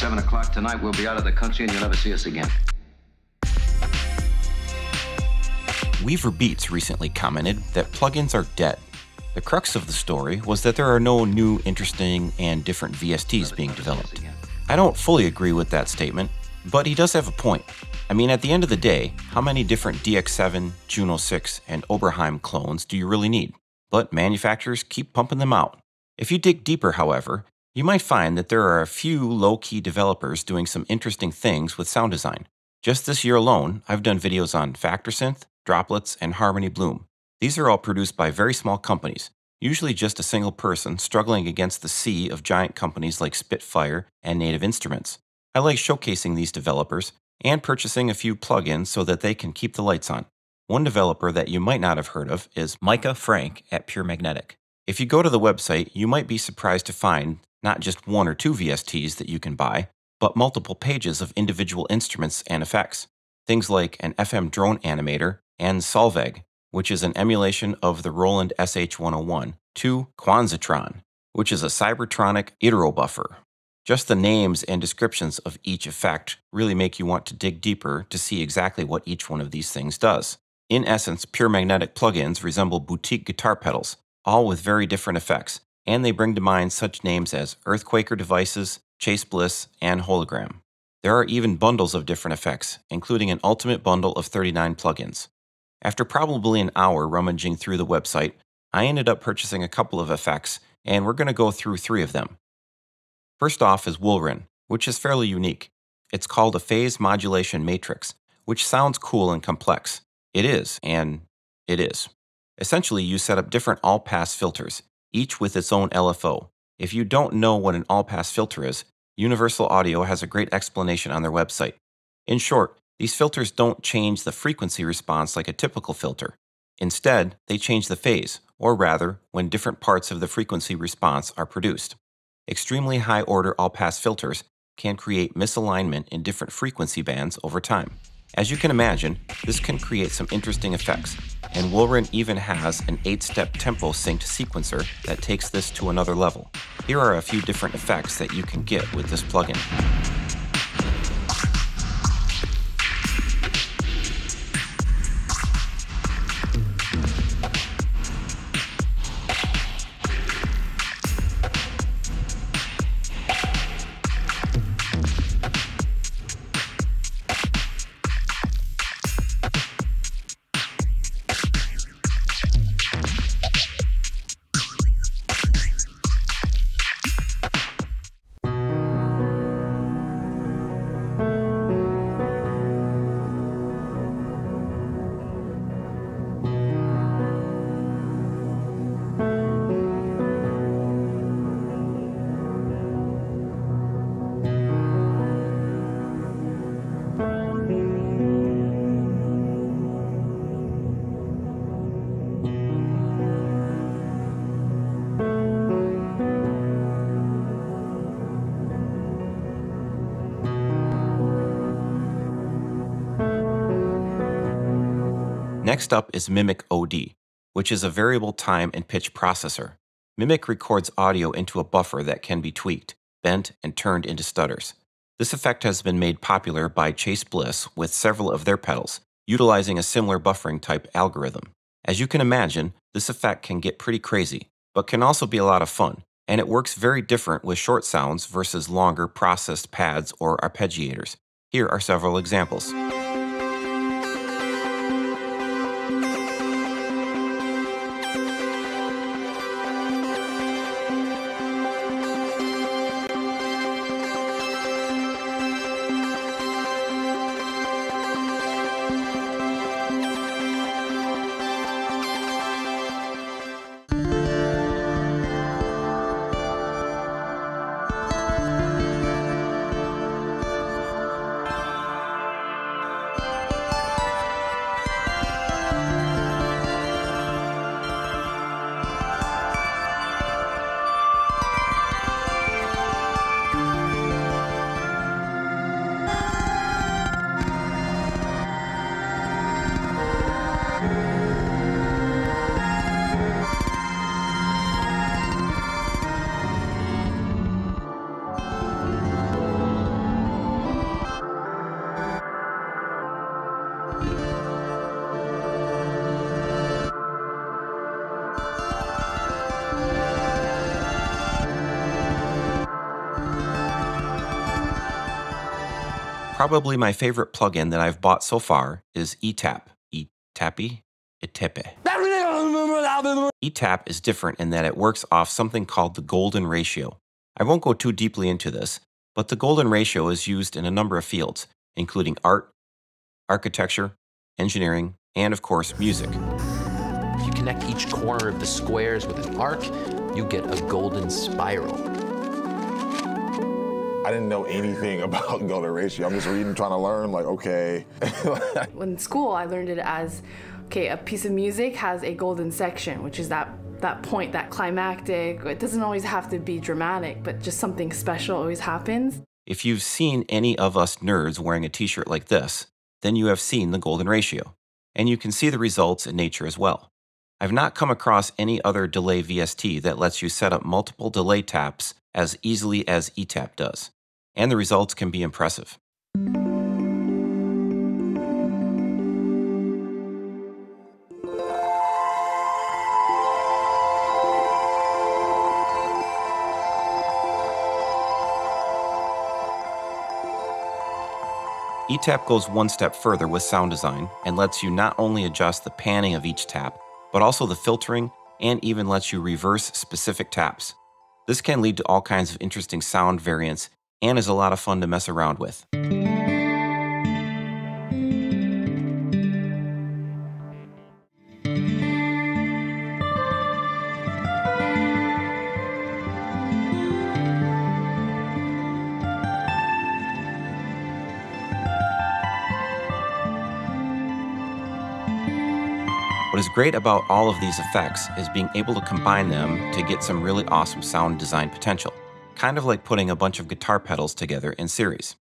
7 o'clock tonight, we'll be out of the country and you'll never see us again. Weaver Beats recently commented that plugins are dead. The crux of the story was that there are no new, interesting, and different VSTs being developed. I don't fully agree with that statement, but he does have a point. I mean, at the end of the day, how many different DX7, Juno 6, and Oberheim clones do you really need? But manufacturers keep pumping them out. If you dig deeper, however, you might find that there are a few low key developers doing some interesting things with sound design. Just this year alone, I've done videos on FactorSynth, Droplets, and Harmony Bloom. These are all produced by very small companies, usually just a single person struggling against the sea of giant companies like Spitfire and Native Instruments. I like showcasing these developers and purchasing a few plugins so that they can keep the lights on. One developer that you might not have heard of is Micah Frank at Puremagnetik. If you go to the website, you might be surprised to find not just one or two VSTs that you can buy, but multiple pages of individual instruments and effects. Things like an FM drone animator and Solveg, which is an emulation of the Roland SH101, to Quanzatron, which is a Cybertronic itero buffer. Just the names and descriptions of each effect really make you want to dig deeper to see exactly what each one of these things does. In essence, Puremagnetik plugins resemble boutique guitar pedals, all with very different effects, and they bring to mind such names as Earthquaker Devices, Chase Bliss, and Hologram. There are even bundles of different effects, including an ultimate bundle of 39 plugins. After probably an hour rummaging through the website, I ended up purchasing a couple of effects, and we're going to go through three of them. First off is Woolren, which is fairly unique. It's called a phase modulation matrix, which sounds cool and complex. It is, and it is. Essentially, you set up different all pass filters, each with its own LFO. If you don't know what an all pass filter is, Universal Audio has a great explanation on their website. In short, these filters don't change the frequency response like a typical filter. Instead, they change the phase, or rather, when different parts of the frequency response are produced. Extremely high order all pass filters can create misalignment in different frequency bands over time. As you can imagine, this can create some interesting effects, and Woolren even has an 8 step tempo synced sequencer that takes this to another level. Here are a few different effects that you can get with this plugin. Next up is Mimik OD, which is a variable time and pitch processor. Mimik records audio into a buffer that can be tweaked, bent, and turned into stutters. This effect has been made popular by Chase Bliss with several of their pedals, utilizing a similar buffering type algorithm. As you can imagine, this effect can get pretty crazy, but can also be a lot of fun, and it works very different with short sounds versus longer processed pads or arpeggiators. Here are several examples. Probably my favorite plugin that I've bought so far is eTap. eTappy? eTepe. eTap is different in that it works off something called the golden ratio. I won't go too deeply into this, but the golden ratio is used in a number of fields, including art, architecture, engineering, and of course, music. If you connect each corner of the squares with an arc, you get a golden spiral. I didn't know anything about golden ratio. I'm just reading, trying to learn, like, okay. In school, I learned it as, okay, a piece of music has a golden section, which is that that point, that climactic. It doesn't always have to be dramatic, but just something special always happens. If you've seen any of us nerds wearing a t-shirt like this, then you have seen the golden ratio, and you can see the results in nature as well. I've not come across any other delay VST that lets you set up multiple delay taps as easily as eTap does, and the results can be impressive. eTap goes one step further with sound design and lets you not only adjust the panning of each tap, but also the filtering and even lets you reverse specific taps. This can lead to all kinds of interesting sound variants and is a lot of fun to mess around with. Is great about all of these effects is being able to combine them to get some really awesome sound design potential, kind of like putting a bunch of guitar pedals together in series.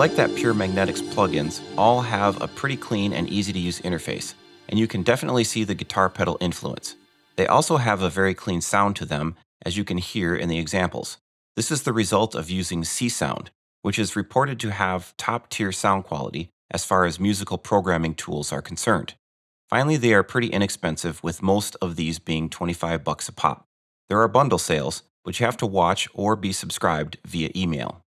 Like that Puremagnetik's plugins all have a pretty clean and easy to use interface, and you can definitely see the guitar pedal influence. They also have a very clean sound to them, as you can hear in the examples. This is the result of using Csound, which is reported to have top tier sound quality as far as musical programming tools are concerned. Finally, they are pretty inexpensive, with most of these being 25 bucks a pop. There are bundle sales, but you have to watch or be subscribed via email.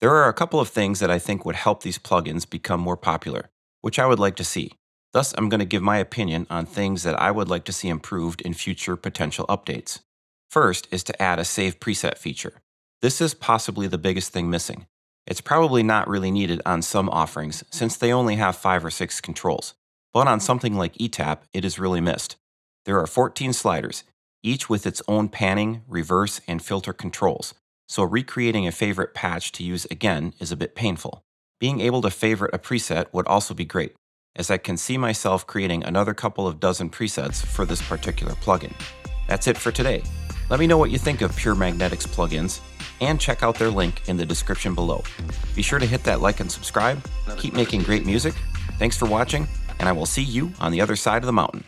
There are a couple of things that I think would help these plugins become more popular, which I would like to see. Thus, I'm going to give my opinion on things that I would like to see improved in future potential updates. First is to add a save preset feature. This is possibly the biggest thing missing. It's probably not really needed on some offerings since they only have 5 or 6 controls, but on something like eTap, it is really missed. There are 14 sliders, each with its own panning, reverse, and filter controls, so recreating a favorite patch to use again is a bit painful. Being able to favorite a preset would also be great, as I can see myself creating another couple of dozen presets for this particular plugin. That's it for today. Let me know what you think of Puremagnetik's plugins, and check out their link in the description below. Be sure to hit that like and subscribe. Keep making great music. Thanks for watching, and I will see you on the other side of the mountain.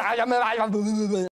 아~야매가아예안보@